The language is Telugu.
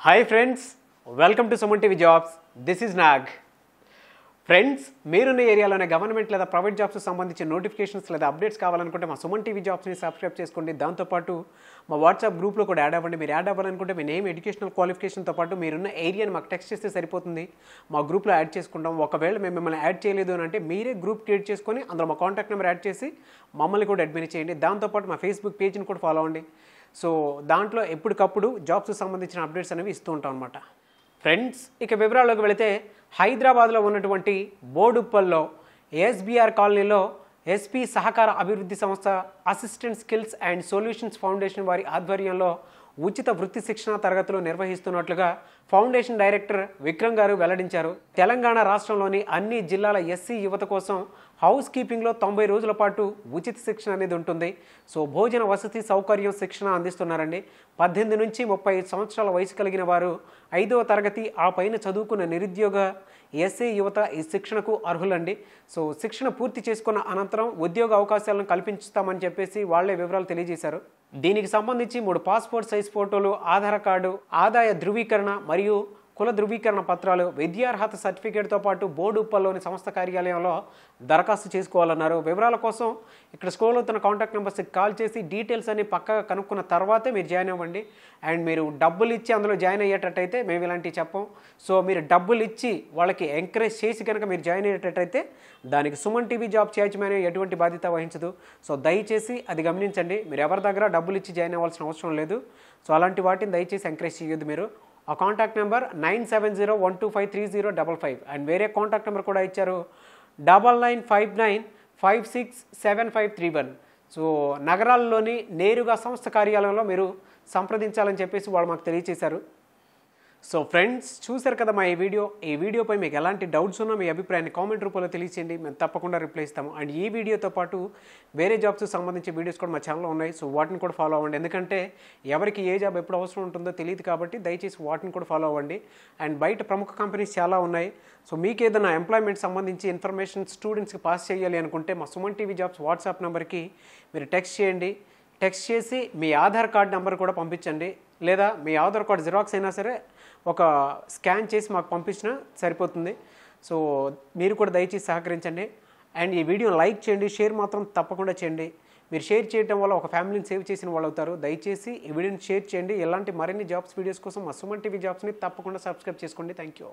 Hi friends welcome to Suman TV jobs this is Nag friends మీరున్న ఏరియాలోనే గవర్నమెంట్ లేదా ప్రైవేట్ జాబ్స్ సంబంధించిన నోటిఫికేషన్స్ లేదా అప్డేట్స్ కావాలనుకుంటే మా సుమన్ టీవీ జాబ్స్ని సబ్స్క్రైబ్ చేసుకోండి. దాంతోపాటు మా వాట్సాప్ గ్రూప్లో కూడా యాడ్ అవ్వండి. మీరు యాడ్ అవ్వాలనుకుంటే మీ నేమ్ ఎడ్యుకేషనల్ క్వాలిఫికేషన్తో పాటు మీరున్న ఏరియాని మాకు టెక్స్ట్ చేస్తే సరిపోతుంది. మా గ్రూప్లో యాడ్ చేసుకుంటాం. ఒకవేళ మేము మిమ్మల్ని యాడ్ చేయలేదు అని అంటే మీరే గ్రూప్ క్రియేట్ చేసుకొని అందులో మా కాంటాక్ట్ నెంబర్ యాడ్ చేసి మమ్మల్ని కూడా అడ్మిట్ చేయండి. దాంతోపాటు మా ఫేస్బుక్ పేజ్ని కూడా ఫాలో అవ్వండి. సో దాంట్లో ఎప్పటికప్పుడు జాబ్స్కి సంబంధించిన అప్డేట్స్ అనేవి ఇస్తూ ఉంటాం అనమాట ఫ్రెండ్స్ ఇక వివరాల్లోకి వెళితే హైదరాబాద్లో ఉన్నటువంటి బోడుప్పల్లో ఎస్బీఆర్ కాలనీలో ఎస్పీ సహకార అభివృద్ధి సంస్థ assistant skills and solutions foundation వారి ఆధ్వర్యంలో ఉచిత వృత్తి శిక్షణ తరగతులు నిర్వహిస్తున్నట్లుగా ఫౌండేషన్ డైరెక్టర్ విక్రమ్ గారు వెల్లడించారు. తెలంగాణ రాష్ట్రంలోని అన్ని జిల్లాల ఎస్సీ యువత కోసం హౌస్ కీపింగ్లో తొంభై రోజుల పాటు ఉచిత శిక్షణ అనేది ఉంటుంది. సో భోజన వసతి సౌకర్యం శిక్షణ అందిస్తున్నారండి. పద్దెనిమిది నుంచి ముప్పై సంవత్సరాల వయసు కలిగిన వారు ఐదవ తరగతి ఆ పైన చదువుకున్న నిరుద్యోగ ఎస్ఏ యువత ఈ శిక్షణకు అర్హులండి. సో శిక్షణ పూర్తి చేసుకున్న అనంతరం ఉద్యోగ అవకాశాలను కల్పించుతామని చెప్పేసి వాళ్ళే వివరాలు తెలియజేశారు. దీనికి సంబంధించి మూడు పాస్పోర్ట్ సైజ్ ఫోటోలు ఆధార్ కార్డు ఆదాయ ధృవీకరణ మరియు కుల ధృవీకరణ పత్రాలు విద్యార్హత సర్టిఫికేట్తో పాటు బోర్డు ఉప్పల్లోని సంస్థ కార్యాలయంలో దరఖాస్తు చేసుకోవాలన్నారు. వివరాల కోసం ఇక్కడ స్కూల్ అవుతున్న కాంటాక్ట్ నెంబర్స్కి కాల్ చేసి డీటెయిల్స్ అన్ని పక్కగా కనుక్కున్న తర్వాతే మీరు జాయిన్ అవ్వండి. అండ్ మీరు డబ్బులు ఇచ్చి అందులో జాయిన్ అయ్యేటట్టయితే మేము ఇలాంటివి చెప్పం. సో మీరు డబ్బులు ఇచ్చి వాళ్ళకి ఎంకరేజ్ చేసి కనుక మీరు జాయిన్ అయ్యేటట్టయితే దానికి సుమన్ టీవీ జాబ్ చేయమని ఎటువంటి బాధ్యత వహించదు. సో దయచేసి అది గమనించండి. మీరు ఎవరి దగ్గర డబ్బులు ఇచ్చి జాయిన్ అవ్వాల్సిన అవసరం లేదు. సో అలాంటి వాటిని దయచేసి ఎంకరేజ్ చేయొద్దు మీరు. ఆ contact number nine seven zero one two five three zero double five and వేరే కాంటాక్ట్ నెంబర్ కూడా ఇచ్చారు. Double nine five nine five six seven five three one so నగరాల్లోని నేరుగా సంస్థ కార్యాలయంలో మీరు సంప్రదించాలని చెప్పేసి వాళ్ళు మాకు తెలియజేశారు సో ఫ్రెండ్స్ చూశారు కదా మా ఈ వీడియో? ఈ వీడియోపై మీకు ఎలాంటి డౌట్స్ ఉన్నా మీ అభిప్రాయాన్ని కామెంట్ రూపంలో తెలియచేయండి. మేము తప్పకుండా రిప్లై ఇస్తాము. అండ్ ఈ వీడియోతో పాటు వేరే జాబ్స్ సంబంధించి వీడియోస్ కూడా మా ఛానల్లో ఉన్నాయి. సో వాటిని కూడా ఫాలో అవ్వండి. ఎందుకంటే ఎవరికి ఏ జాబ్ ఎప్పుడు అవసరం ఉంటుందో తెలియదు కాబట్టి దయచేసి వాటిని కూడా ఫాలో అవ్వండి. అండ్ బయట ప్రముఖ కంపెనీస్ చాలా ఉన్నాయి. సో మీకు ఏదైనా ఎంప్లాయ్మెంట్ సంబంధించి ఇన్ఫర్మేషన్ స్టూడెంట్స్కి పాస్ చేయాలి అనుకుంటే మా సుమన్ టీవీ జాబ్స్ వాట్సాప్ నెంబర్కి మీరు టెక్స్ట్ చేయండి. టెక్స్ట్ చేసి మీ ఆధార్ కార్డ్ నెంబర్ కూడా పంపించండి. లేదా మీ ఆధార్ కార్డ్ జిరాక్స్ అయినా సరే ఒక స్కాన్ చేసి మాకు పంపించినా సరిపోతుంది. సో మీరు కూడా దయచేసి సహకరించండి. అండ్ ఈ వీడియో లైక్ చేయండి షేర్ మాత్రం తప్పకుండా చేయండి. మీరు షేర్ చేయడం వల్ల ఒక ఫ్యామిలీని సేవ్ చేసిన వాళ్ళు అవుతారు. దయచేసి ఈ వీడియోని షేర్ చేయండి. ఇలాంటి మరిన్ని జాబ్స్ వీడియోస్ కోసం మా సుమన్ టీవీ జాబ్స్ని తప్పకుండా సబ్స్క్రైబ్ చేసుకోండి. Thank you.